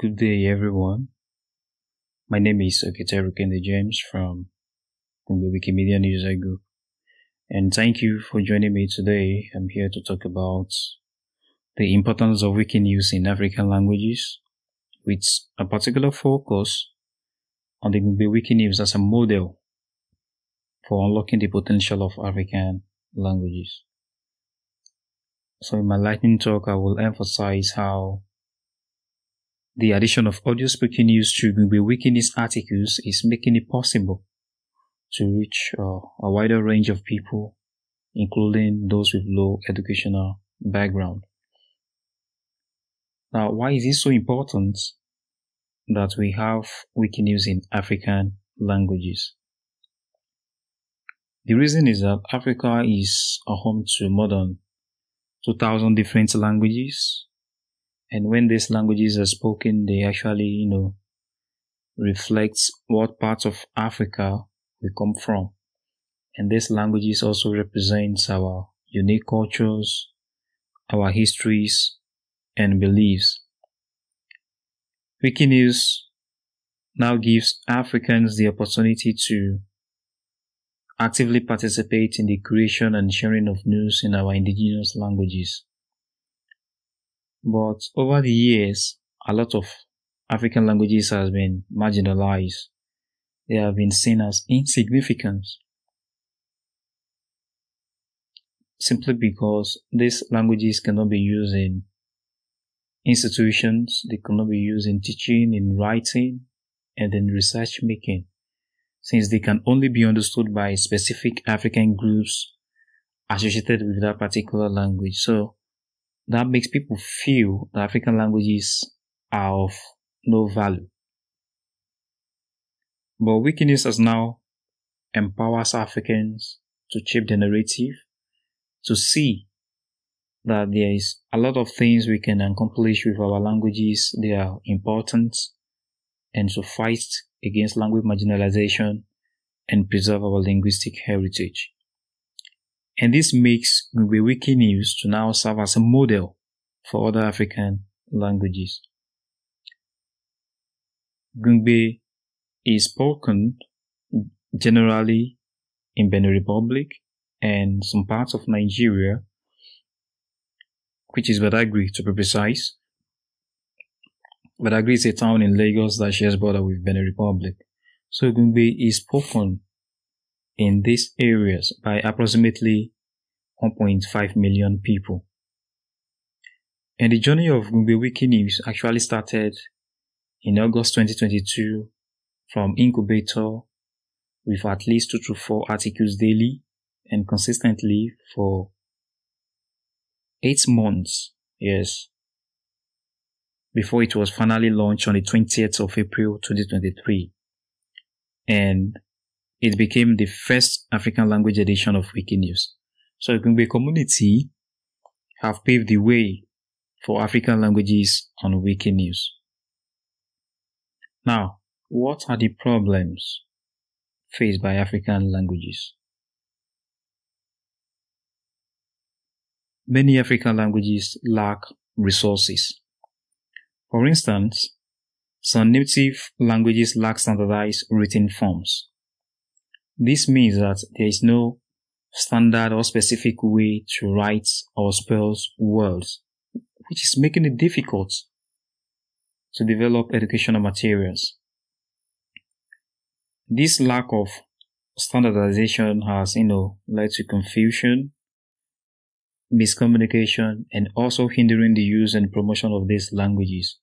Good day, everyone. My name is Oketeru Kehinde James from the Wikimedia News Group, and thank you for joining me today. I'm here to talk about the importance of Wikinews in African languages, with a particular focus on the Wikinews as a model for unlocking the potential of African languages. So, in my lightning talk, I will emphasize how the addition of audio speaking news to Gungbe Wikinews articles is making it possible to reach uh, a wider range of people, including those with low educational background. Now, why is it so important that we have Wikinews in African languages? The reason is that Africa is a home to more than 2,000 different languages and when these languages are spoken, they actually, you know, reflects what parts of Africa we come from. And these languages also represents our unique cultures, our histories, and beliefs. Wikinews now gives Africans the opportunity to actively participate in the creation and sharing of news in our indigenous languages. But over the years, a lot of African languages has been marginalized. They have been seen as insignificant. Simply because these languages cannot be used in institutions, they cannot be used in teaching, in writing, and in research making, since they can only be understood by specific African groups associated with that particular language. So that makes people feel that African languages are of no value. But Wikinews has now empowers Africans to shape the narrative, to see that there is a lot of things we can accomplish with our languages. They are important and to fight against language marginalization and preserve our linguistic heritage. And this makes Gungbe Wikinews to now serve as a model for other African languages. Gungbe is spoken generally in Benin Republic and some parts of Nigeria, which is Badagry to be precise. Badagry is a town in Lagos that shares border with Benin Republic. So Gungbe is spoken in these areas by approximately 1.5 million people. And the journey of Gungbe Wikinews actually started in August 2022 from incubator with at least two to four articles daily and consistently for eight months. Yes. Before it was finally launched on the 20th of April 2023. And it became the first African language edition of Wikinews. So the Gungbe community have paved the way for African languages on Wikinews. Now, what are the problems faced by African languages? Many African languages lack resources. For instance, some native languages lack standardized written forms. This means that there is no standard or specific way to write or spell words, which is making it difficult to develop educational materials. This lack of standardization has, you know, led to confusion, miscommunication, and also hindering the use and promotion of these languages.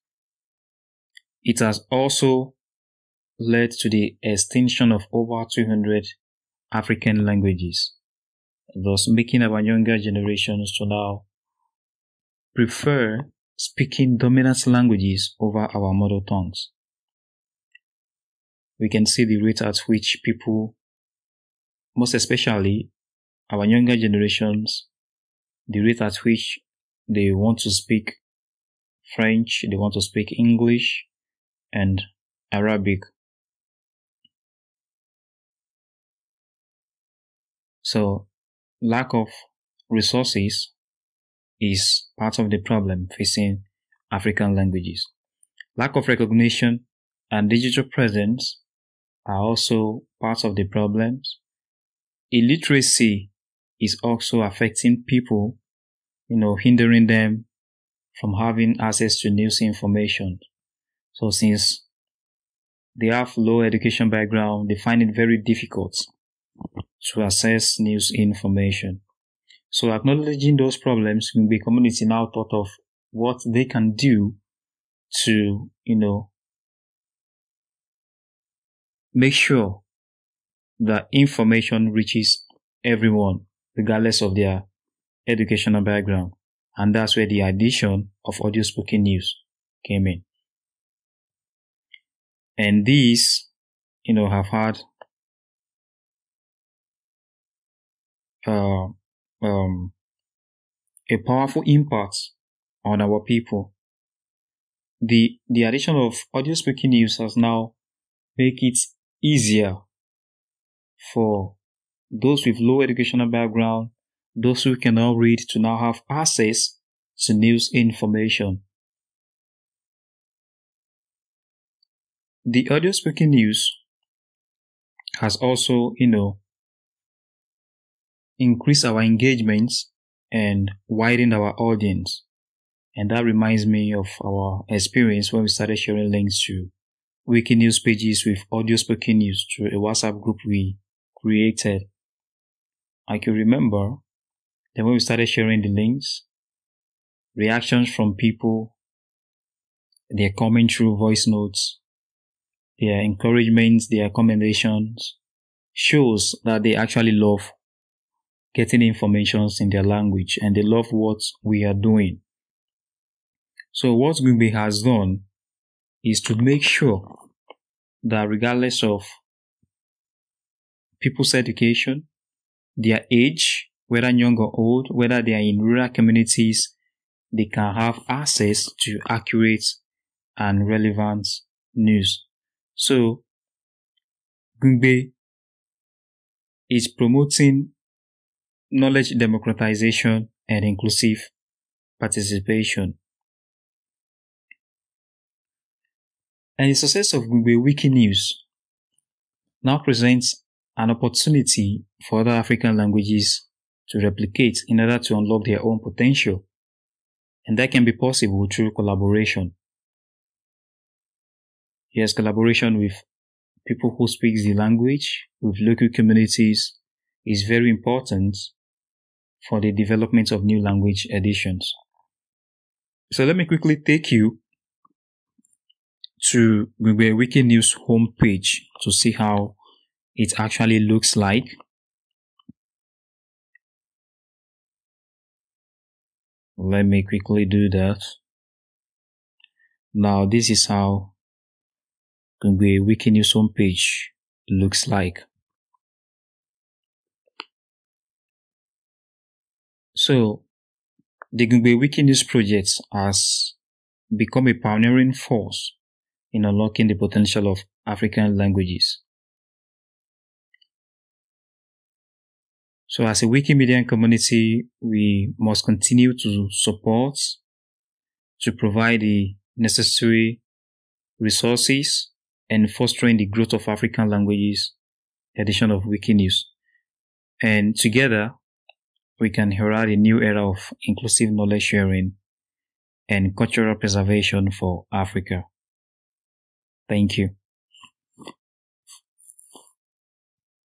It has also led to the extinction of over 200 African languages thus making our younger generations to now prefer speaking dominant languages over our mother tongues. We can see the rate at which people, most especially our younger generations, the rate at which they want to speak French, they want to speak English and Arabic. So lack of resources is part of the problem facing African languages. Lack of recognition and digital presence are also part of the problems. Illiteracy is also affecting people, you know, hindering them from having access to news information. So since they have low education background, they find it very difficult to access news information. So acknowledging those problems, the community now thought of what they can do to, you know, make sure that information reaches everyone, regardless of their educational background. And that's where the addition of audio spoken news came in. And these, you know, have had uh, um, a powerful impact on our people. The the addition of audio speaking news has now make it easier for those with low educational background, those who cannot read to now have access to news information. The audio speaking news has also, you know, increased our engagements and widen our audience. And that reminds me of our experience when we started sharing links to wiki news pages with audio spoken news through a WhatsApp group we created. I can remember that when we started sharing the links, reactions from people, their coming through voice notes, their encouragements, their commendations shows that they actually love getting information in their language and they love what we are doing. So what Gungbe has done is to make sure that regardless of people's education, their age, whether young or old, whether they are in rural communities, they can have access to accurate and relevant news. So, Gungbe is promoting knowledge democratization and inclusive participation. And the success of Gungbe Wiki News now presents an opportunity for other African languages to replicate in order to unlock their own potential. And that can be possible through collaboration. Yes, collaboration with people who speak the language, with local communities is very important for the development of new language editions. So let me quickly take you to Gungbe Wiki News homepage to see how it actually looks like. Let me quickly do that. Now this is how Gungbe Wiki News homepage looks like. So the Gungbe News project has become a pioneering force in unlocking the potential of African languages. So as a Wikimedia community, we must continue to support, to provide the necessary resources and fostering the growth of African languages, edition of Wikinews. And together, we can herald a new era of inclusive knowledge sharing and cultural preservation for Africa. Thank you.